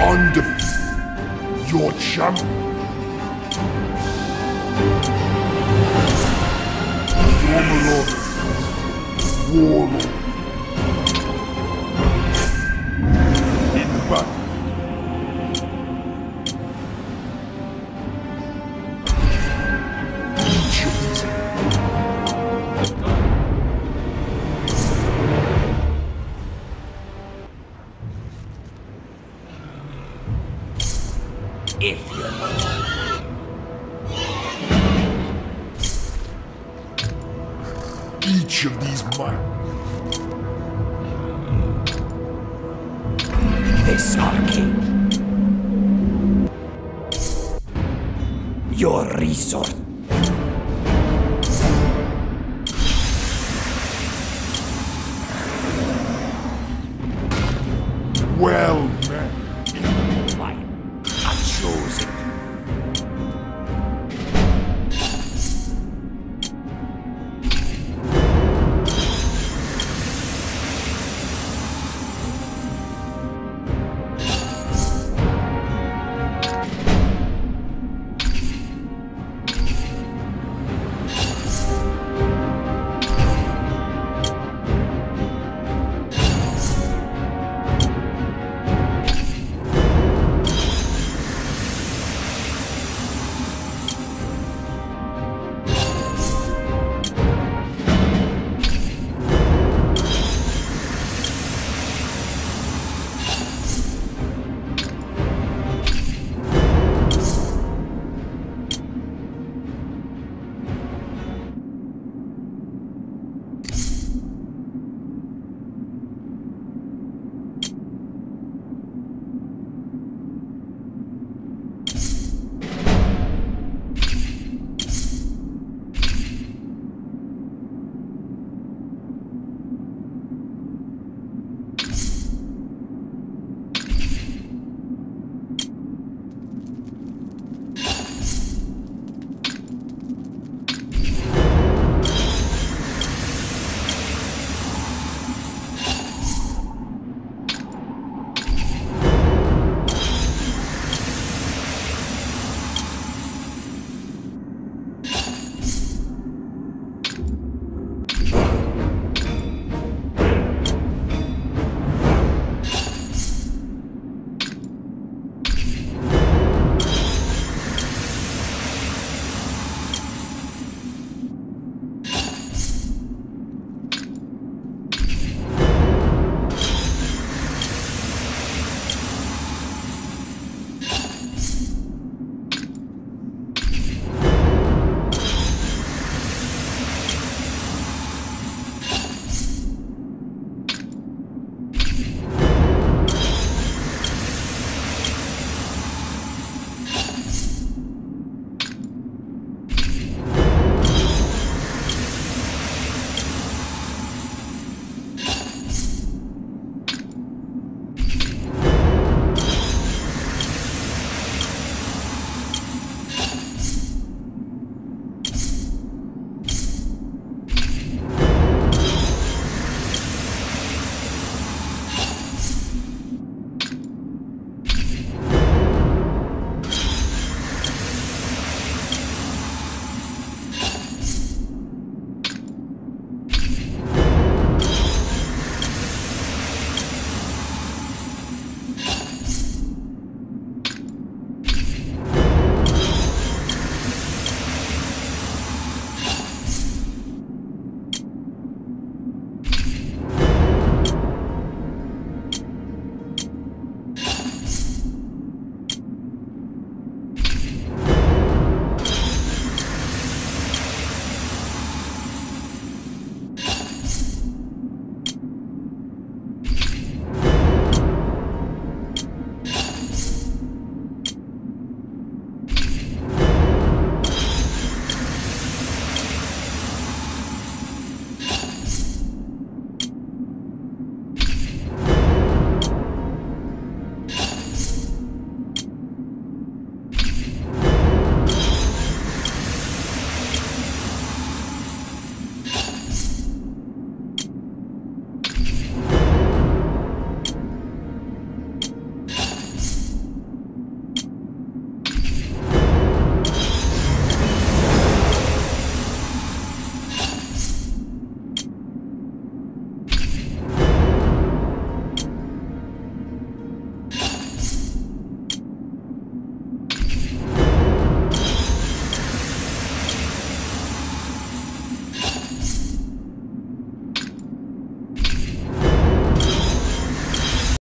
undefeated. Your champion. Your warlord. If you know. each of these men This arcade. Your resource. well met. Mine. A chosen.